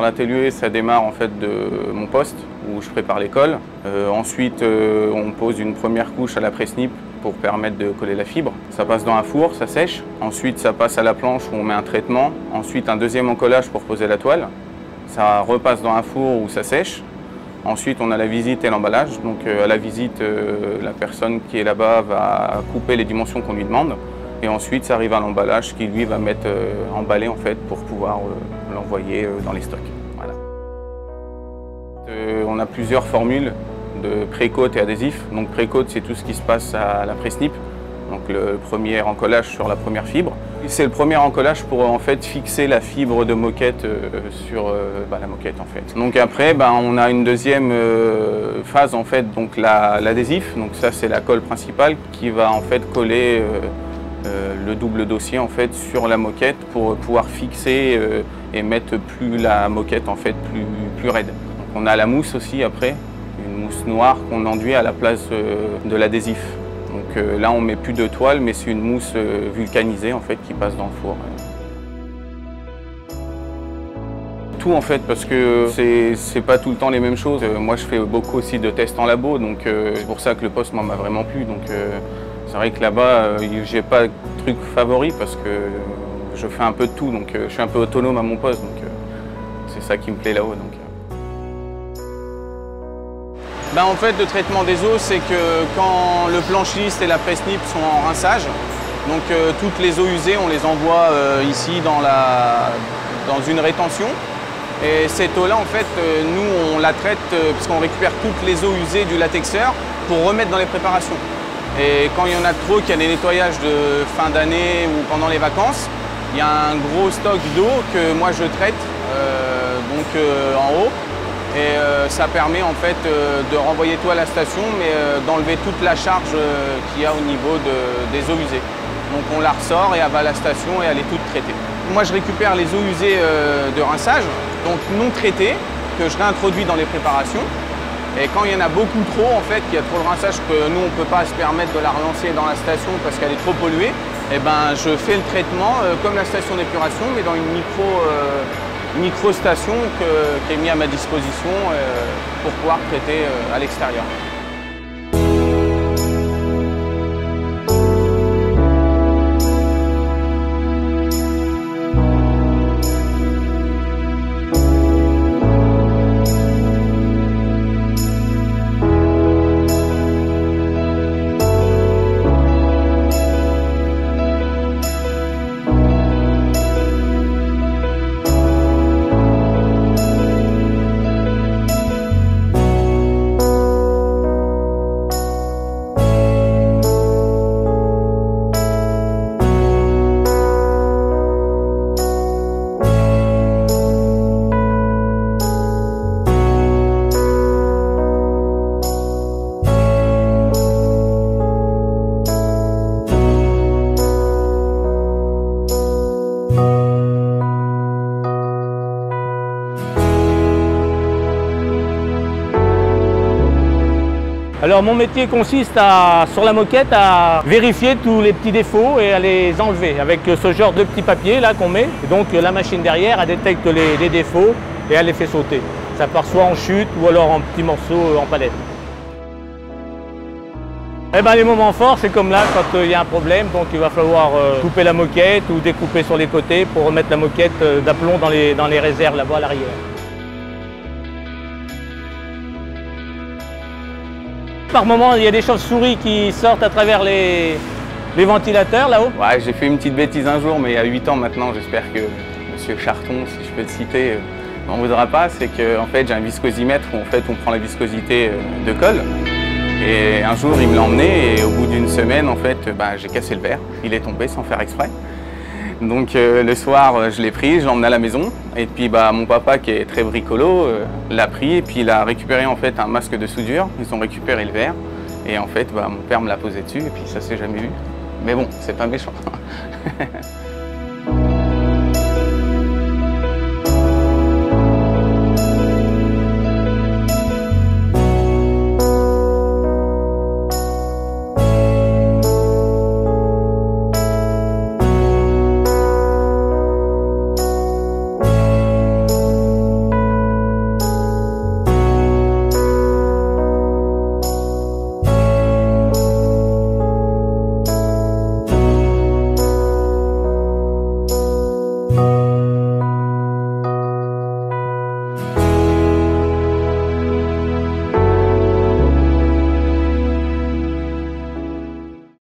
Alors l'atelier, ça démarre en fait de mon poste où je prépare l'école. Euh, ensuite, euh, on pose une première couche à la presse-nip pour permettre de coller la fibre. Ça passe dans un four, ça sèche. Ensuite, ça passe à la planche où on met un traitement. Ensuite, un deuxième encollage pour poser la toile. Ça repasse dans un four où ça sèche. Ensuite, on a la visite et l'emballage. Donc, euh, à la visite, la personne qui est là-bas va couper les dimensions qu'on lui demande. Et ensuite, ça arrive à l'emballage qui, lui, va mettre emballé en fait pour pouvoir l'envoyer dans les stocks. on a plusieurs formules de pré-cote et adhésif. Donc pré-cote, c'est tout ce qui se passe à la pré-snip, donc le premier encollage sur la première fibre. C'est le premier encollage pour en fait fixer la fibre de moquette euh, sur euh, bah, la moquette en fait. Donc après, bah, on a une deuxième euh, phase en fait, donc l'adhésif. donc ça c'est la colle principale qui va en fait coller le double dossier en fait sur la moquette pour pouvoir fixer et mettre plus la moquette en fait plus, raide. On a la mousse aussi après une mousse noire qu'on enduit à la place euh, de l'adhésif. Donc euh, là, on met plus de toile, mais c'est une mousse euh, vulcanisée en fait qui passe dans le four. Tout en fait, parce que c'est pas tout le temps les mêmes choses. Moi, je fais beaucoup aussi de tests en labo, donc c'est pour ça que le poste m'a vraiment plu. Donc c'est vrai que là-bas, j'ai pas de truc favori parce que je fais un peu de tout, donc je suis un peu autonome à mon poste, donc c'est ça qui me plaît là-haut. Ben, en fait, le traitement des eaux, c'est que quand le planchiste et la presse-nip sont en rinçage, donc euh, toutes les eaux usées, on les envoie euh, ici dans, la, dans une rétention. Et cette eau-là, en fait, euh, nous, on la traite puisqu'on récupère toutes les eaux usées du latexeur pour remettre dans les préparations. Et quand il y en a trop, qu'il y a des nettoyages de fin d'année ou pendant les vacances, il y a un gros stock d'eau que moi je traite donc en haut et euh, ça permet en fait euh, de renvoyer tout à la station, mais euh, d'enlever toute la charge qu'il y a au niveau des eaux usées. Donc on la ressort et elle va à la station et elle est toute traitée. Moi je récupère les eaux usées de rinçage, donc non traitées, que je réintroduis dans les préparations. Et quand il y en a beaucoup trop, en fait, qu'il y a trop de rinçage que nous on ne peut pas se permettre de la relancer dans la station parce qu'elle est trop polluée, eh ben, je fais le traitement comme la station d'épuration, mais dans une micro micro-station qui est mise à ma disposition euh, pour pouvoir traiter euh, à l'extérieur. Alors mon métier consiste à, sur la moquette à vérifier tous les petits défauts et à les enlever avec ce genre de petits papiers là qu'on met. donc la machine derrière elle détecte les, défauts et elle les fait sauter. Ça part soit en chute ou alors en petits morceaux en palette. Eh ben, les moments forts, c'est comme là, quand euh, il y a un problème, donc il va falloir euh, couper la moquette ou découper sur les côtés pour remettre la moquette euh, d'aplomb dans les, dans les réserves là-bas à l'arrière. Par moment, il y a des chauves-souris qui sortent à travers les, ventilateurs là-haut. Ouais, j'ai fait une petite bêtise un jour, mais il y a 8 ans maintenant, j'espère que Monsieur Charton, si je peux le citer, n'en voudra pas. C'est qu'en en fait, j'ai un viscosimètre où en fait, on prend la viscosité de colle. Et un jour, il me l'a emmené et au bout d'une semaine, en fait, bah, j'ai cassé le verre. Il est tombé sans faire exprès. Donc euh, le soir, euh, je l'ai pris, je l'ai emmené à la maison. Et puis bah, mon papa, qui est très bricolo, euh, l'a pris et puis il a récupéré en fait un masque de soudure. Ils ont récupéré le verre. Et en fait, bah, mon père me l'a posé dessus et puis ça s'est jamais vu. Mais bon, c'est pas méchant.